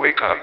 Wake up.